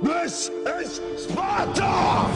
This is Sparta!